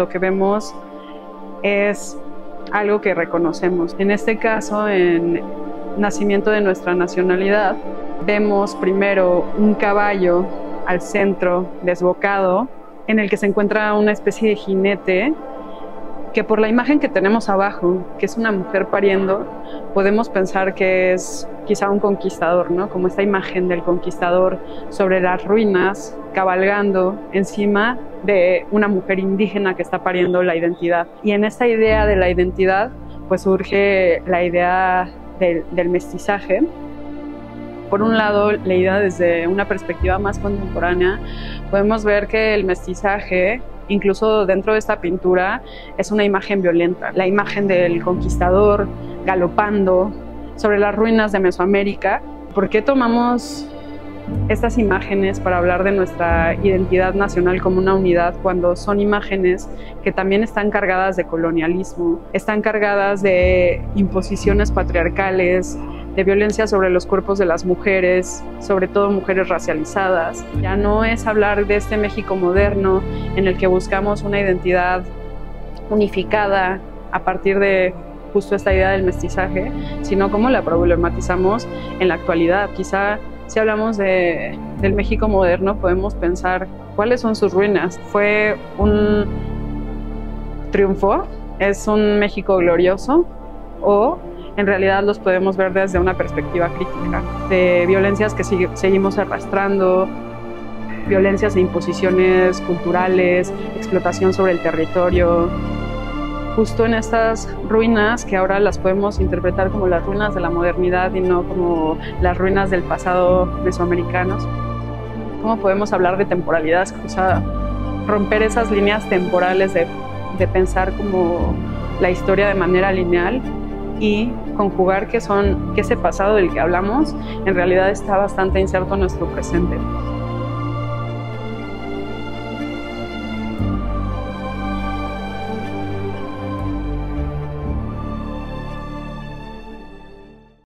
lo que vemos es algo que reconocemos. En este caso, en nacimiento de nuestra nacionalidad, vemos primero un caballo al centro desbocado en el que se encuentra una especie de jinete que por la imagen que tenemos abajo, que es una mujer pariendo, podemos pensar que es quizá un conquistador, ¿no? Como esta imagen del conquistador sobre las ruinas, cabalgando encima de una mujer indígena que está pariendo la identidad. Y en esta idea de la identidad, pues surge la idea del, del mestizaje, por un lado, leída desde una perspectiva más contemporánea, podemos ver que el mestizaje, incluso dentro de esta pintura, es una imagen violenta. La imagen del conquistador galopando sobre las ruinas de Mesoamérica. ¿Por qué tomamos estas imágenes para hablar de nuestra identidad nacional como una unidad cuando son imágenes que también están cargadas de colonialismo, están cargadas de imposiciones patriarcales, de violencia sobre los cuerpos de las mujeres, sobre todo mujeres racializadas. Ya no es hablar de este México moderno en el que buscamos una identidad unificada a partir de justo esta idea del mestizaje, sino cómo la problematizamos en la actualidad. Quizá si hablamos de, del México moderno podemos pensar cuáles son sus ruinas. ¿Fue un triunfo? ¿Es un México glorioso? ¿O en realidad los podemos ver desde una perspectiva crítica, de violencias que seguimos arrastrando, violencias e imposiciones culturales, explotación sobre el territorio. Justo en estas ruinas, que ahora las podemos interpretar como las ruinas de la modernidad y no como las ruinas del pasado mesoamericanos, ¿cómo podemos hablar de temporalidad? Sea, romper esas líneas temporales de, de pensar como la historia de manera lineal y conjugar que son que ese pasado del que hablamos en realidad está bastante inserto en nuestro presente.